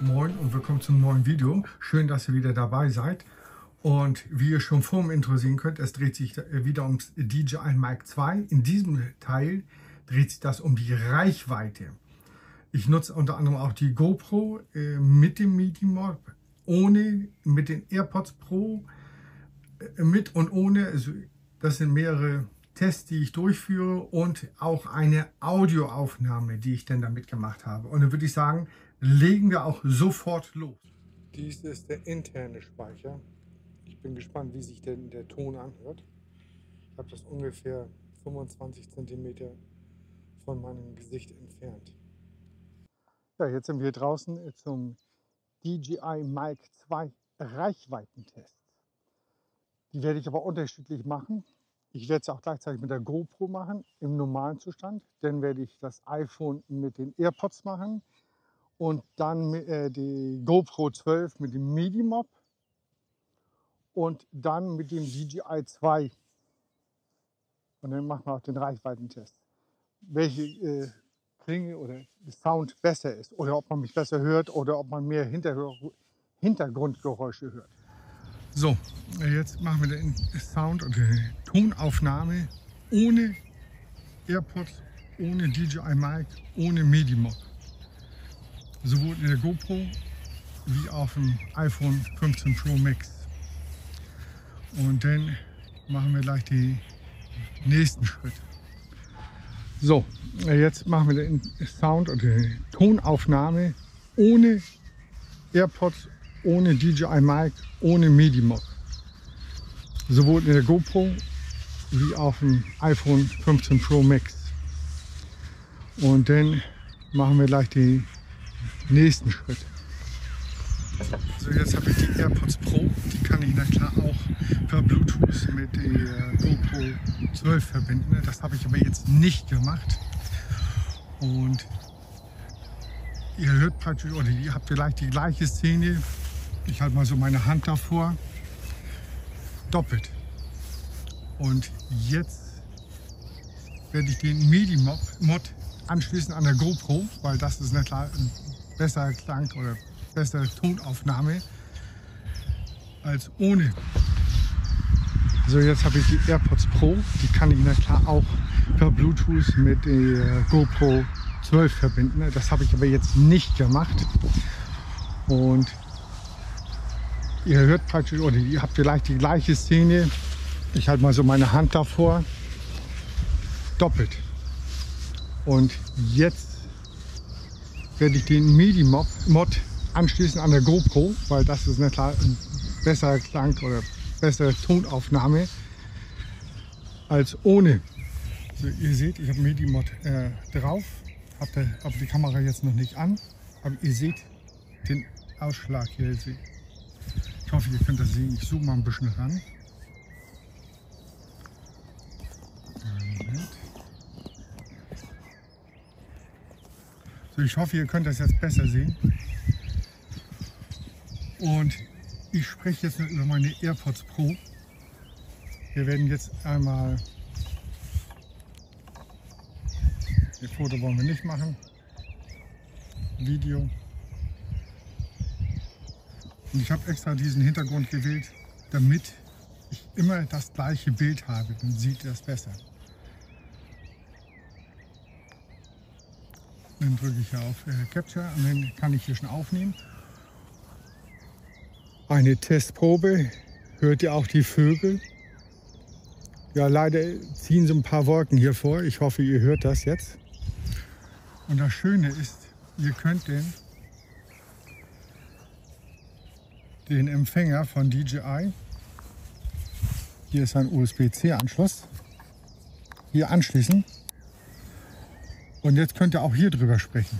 Moin und willkommen zum neuen Video. Schön, dass ihr wieder dabei seid. Und wie ihr schon vor dem Intro sehen könnt, es dreht sich wieder ums DJI Mic 2. In diesem Teil dreht sich das um die Reichweite. Ich nutze unter anderem auch die GoPro äh, mit dem MIDI-Mod, ohne, mit den AirPods Pro, äh, mit und ohne. Also das sind mehrere Tests, die ich durchführe und auch eine Audioaufnahme, die ich dann damit gemacht habe. Und dann würde ich sagen, legen wir auch sofort los. Dies ist der interne Speicher. Ich bin gespannt, wie sich denn der Ton anhört. Ich habe das ungefähr 25 cm von meinem Gesicht entfernt. Ja, jetzt sind wir draußen zum DJI Mic 2 Reichweitentest. Die werde ich aber unterschiedlich machen. Ich werde es auch gleichzeitig mit der GoPro machen, im normalen Zustand. Dann werde ich das iPhone mit den AirPods machen und dann äh, die GoPro 12 mit dem MIDI-Mob und dann mit dem DJI 2. Und dann machen wir auch den Reichweitentest. Welche äh, Klinge oder Sound besser ist oder ob man mich besser hört oder ob man mehr Hintergrundgeräusche hört. So, jetzt machen wir den Sound und die Tonaufnahme ohne AirPods, ohne DJI Mic, ohne MIDI-Mob sowohl in der GoPro wie auf dem iPhone 15 Pro Max. Und dann machen wir gleich den nächsten Schritt. So, jetzt machen wir den Sound und die Tonaufnahme ohne AirPods, ohne DJI Mic, ohne MIDI-Mob. Sowohl in der GoPro wie auf dem iPhone 15 Pro Max. Und dann machen wir gleich die nächsten Schritt. So, jetzt habe ich die AirPods Pro. Die kann ich na auch per Bluetooth mit der GoPro 12 verbinden. Das habe ich aber jetzt nicht gemacht. Und ihr hört praktisch, oder ihr habt vielleicht die gleiche Szene. Ich halte mal so meine Hand davor. Doppelt. Und jetzt werde ich den MIDI-Mod anschließen an der GoPro, weil das ist na besser Klang oder bessere Tonaufnahme als ohne. So, jetzt habe ich die AirPods Pro. Die kann ich na klar auch per Bluetooth mit der GoPro 12 verbinden. Das habe ich aber jetzt nicht gemacht. Und ihr hört praktisch, oder ihr habt vielleicht die gleiche Szene. Ich halte mal so meine Hand davor. Doppelt. Und jetzt werde ich den MIDI-Mod anschließen an der GoPro, weil das ist eine klar bessere Klang oder bessere Tonaufnahme als ohne. So, ihr seht, ich habe MIDI-Mod äh, drauf, habe hab die Kamera jetzt noch nicht an, aber ihr seht den Ausschlag hier. Ich hoffe, ihr könnt das sehen. Ich zoome mal ein bisschen ran. So, ich hoffe, ihr könnt das jetzt besser sehen. Und ich spreche jetzt über meine AirPods Pro. Wir werden jetzt einmal, das Foto wollen wir nicht machen, Video. Und ich habe extra diesen Hintergrund gewählt, damit ich immer das gleiche Bild habe, dann sieht das besser. Dann drücke ich auf äh, Capture und dann kann ich hier schon aufnehmen. Eine Testprobe. Hört ihr auch die Vögel? Ja, leider ziehen so ein paar Wolken hier vor. Ich hoffe, ihr hört das jetzt. Und das Schöne ist, ihr könnt den, den Empfänger von DJI, hier ist ein USB-C-Anschluss, hier anschließen und jetzt könnt ihr auch hier drüber sprechen.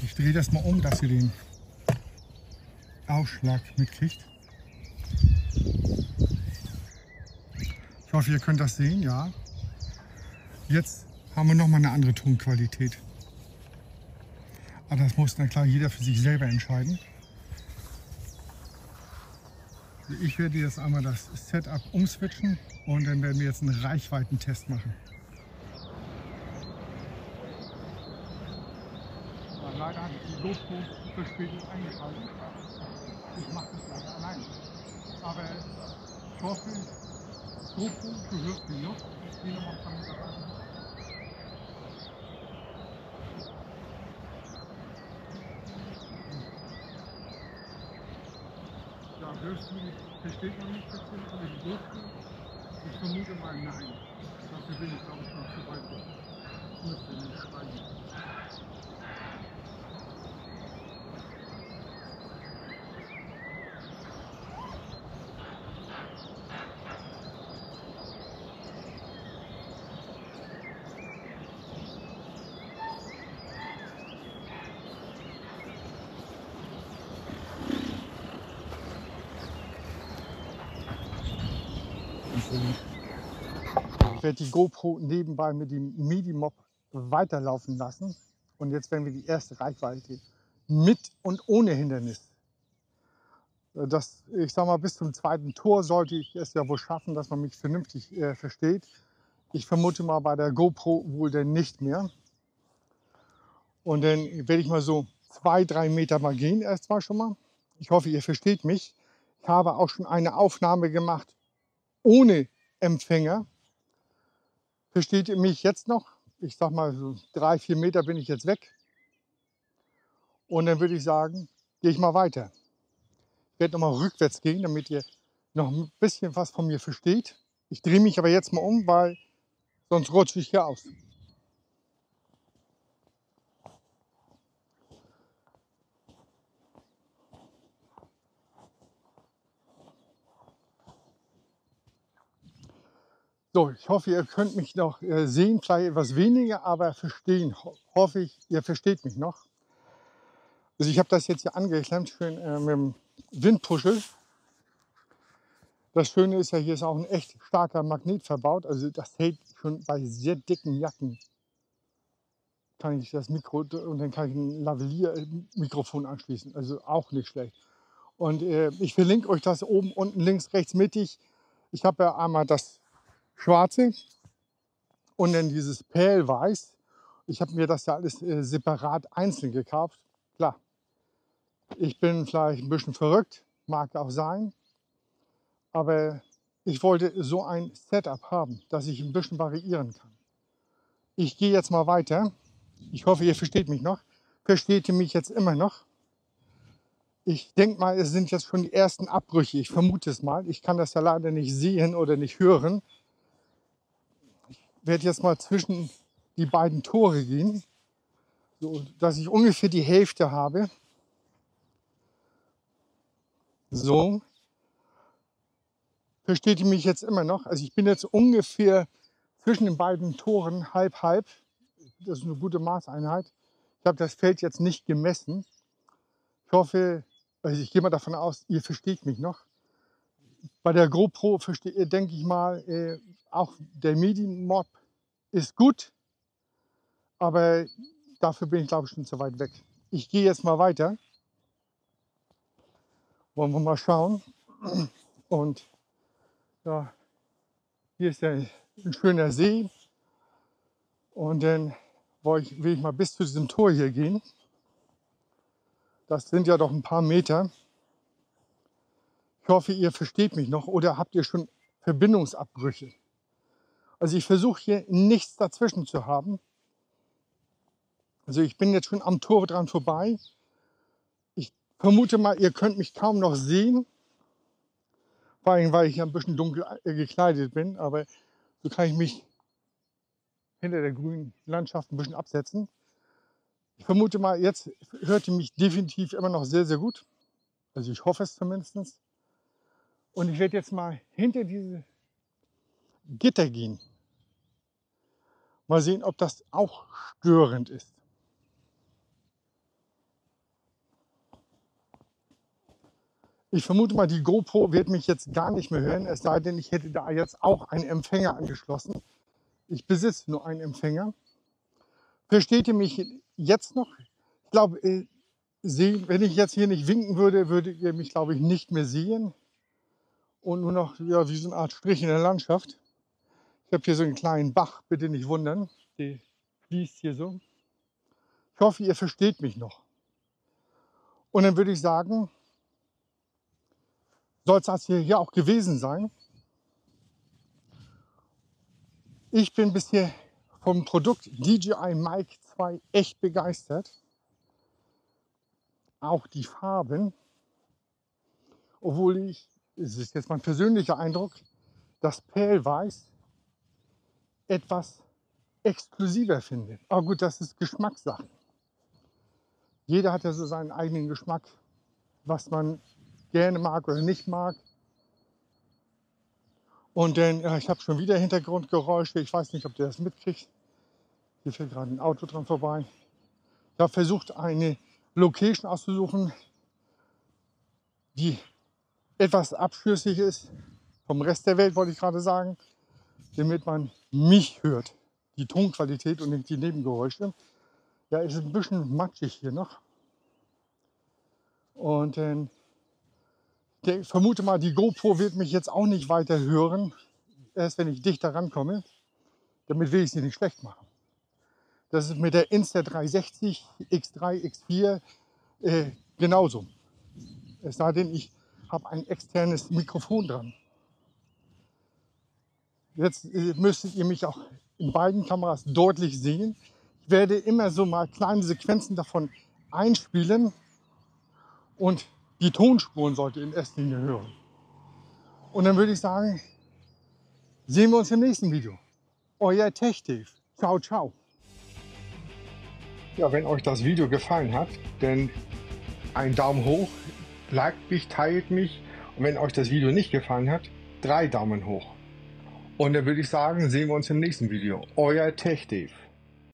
Ich drehe das mal um, dass ihr den Ausschlag mitkriegt. Ich hoffe, ihr könnt das sehen, ja. Jetzt haben wir noch mal eine andere Tonqualität. Aber das muss dann klar jeder für sich selber entscheiden. Ich werde jetzt einmal das Setup umswitchen und dann werden wir jetzt einen Reichweitentest machen. leider ich die GoPro verspätet eingeschaltet. Ich mache das leider allein. Aber ich hoffe, GoPro, du hörst mich noch. Ich gehe nochmal ein paar Meter weiter. Ja, hörst du mich? Versteht man mich dazu? Oder die GoPro? Ich vermute mal nein. Dafür bin ich, glaube ich, noch zu weit weg. Ich müsste nicht schreiben. Werde die GoPro nebenbei mit dem Midi-Mob weiterlaufen lassen. Und jetzt werden wir die erste Reichweite mit und ohne Hindernis. Das, ich sag mal, bis zum zweiten Tor sollte ich es ja wohl schaffen, dass man mich vernünftig äh, versteht. Ich vermute mal bei der GoPro wohl dann nicht mehr. Und dann werde ich mal so zwei, drei Meter mal gehen erstmal schon mal. Ich hoffe, ihr versteht mich. Ich habe auch schon eine Aufnahme gemacht ohne Empfänger. Versteht ihr mich jetzt noch? Ich sag mal, so drei, vier Meter bin ich jetzt weg. Und dann würde ich sagen, gehe ich mal weiter. Ich werde nochmal rückwärts gehen, damit ihr noch ein bisschen was von mir versteht. Ich drehe mich aber jetzt mal um, weil sonst rutsche ich hier aus. So, ich hoffe, ihr könnt mich noch äh, sehen, vielleicht etwas weniger, aber verstehen. Ho hoffe ich, ihr versteht mich noch. Also ich habe das jetzt hier angeklemmt, schön äh, mit dem Windpuschel. Das Schöne ist ja, hier ist auch ein echt starker Magnet verbaut. Also das hält schon bei sehr dicken Jacken. Kann ich das Mikro und dann kann ich ein Lavalier-Mikrofon anschließen. Also auch nicht schlecht. Und äh, ich verlinke euch das oben, unten, links, rechts, mittig. Ich habe ja einmal das schwarze und dann dieses Pellweiß. Ich habe mir das ja alles äh, separat einzeln gekauft. Klar, ich bin vielleicht ein bisschen verrückt, mag auch sein, aber ich wollte so ein Setup haben, dass ich ein bisschen variieren kann. Ich gehe jetzt mal weiter. Ich hoffe, ihr versteht mich noch. Versteht ihr mich jetzt immer noch? Ich denke mal, es sind jetzt schon die ersten Abbrüche. Ich vermute es mal. Ich kann das ja leider nicht sehen oder nicht hören werde jetzt mal zwischen die beiden Tore gehen, so dass ich ungefähr die Hälfte habe. So. Versteht ihr mich jetzt immer noch? Also ich bin jetzt ungefähr zwischen den beiden Toren halb halb. Das ist eine gute Maßeinheit. Ich habe das Feld jetzt nicht gemessen. Ich hoffe, also ich gehe mal davon aus, ihr versteht mich noch. Bei der GoPro denke ich mal, äh, auch der Midi-Mob ist gut, aber dafür bin ich glaube ich schon zu weit weg. Ich gehe jetzt mal weiter. Wollen wir mal schauen. Und ja, hier ist ja ein schöner See. Und dann will ich mal bis zu diesem Tor hier gehen. Das sind ja doch ein paar Meter. Ich hoffe, ihr versteht mich noch oder habt ihr schon Verbindungsabbrüche? Also ich versuche hier nichts dazwischen zu haben. Also ich bin jetzt schon am Tor dran vorbei. Ich vermute mal, ihr könnt mich kaum noch sehen. Vor allem, weil ich ein bisschen dunkel äh, gekleidet bin. Aber so kann ich mich hinter der grünen Landschaft ein bisschen absetzen. Ich vermute mal, jetzt hört ihr mich definitiv immer noch sehr, sehr gut. Also ich hoffe es zumindest. Und ich werde jetzt mal hinter diese Gitter gehen. Mal sehen, ob das auch störend ist. Ich vermute mal, die GoPro wird mich jetzt gar nicht mehr hören, es sei denn, ich hätte da jetzt auch einen Empfänger angeschlossen. Ich besitze nur einen Empfänger. Versteht ihr mich jetzt noch? Ich glaube, äh, wenn ich jetzt hier nicht winken würde, würdet ihr mich, glaube ich, nicht mehr sehen. Und nur noch ja, wie so eine Art Strich in der Landschaft. Ich habe hier so einen kleinen Bach, bitte nicht wundern. Der fließt hier so. Ich hoffe, ihr versteht mich noch. Und dann würde ich sagen, soll es das hier auch gewesen sein. Ich bin bisher vom Produkt DJI Mic 2 echt begeistert. Auch die Farben, obwohl ich, es ist jetzt mein persönlicher Eindruck, das Perlweiß etwas exklusiver finde. Aber gut, das ist Geschmackssache. Jeder hat ja so seinen eigenen Geschmack, was man gerne mag oder nicht mag. Und dann, ja, ich habe schon wieder Hintergrundgeräusche. Ich weiß nicht, ob der das mitkriegt. Hier fährt gerade ein Auto dran vorbei. Ich habe versucht, eine Location auszusuchen, die etwas abschüssig ist vom Rest der Welt, wollte ich gerade sagen, damit man mich hört, die Tonqualität und nicht die Nebengeräusche. Ja, ist ein bisschen matschig hier noch. Und dann ich vermute mal, die GoPro wird mich jetzt auch nicht weiter hören, erst wenn ich dichter rankomme. Damit will ich sie nicht schlecht machen. Das ist mit der Insta360 X3, X4 äh, genauso. Es sei denn, ich habe ein externes Mikrofon dran. Jetzt äh, müsstet ihr mich auch in beiden Kameras deutlich sehen. Ich werde immer so mal kleine Sequenzen davon einspielen und die Tonspuren sollte in erster Linie hören. Und dann würde ich sagen, sehen wir uns im nächsten Video. Euer TechDave. Ciao, ciao. Ja, wenn euch das Video gefallen hat, dann einen Daumen hoch, liked mich, teilt mich. Und wenn euch das Video nicht gefallen hat, drei Daumen hoch. Und dann würde ich sagen, sehen wir uns im nächsten Video. Euer TechDave.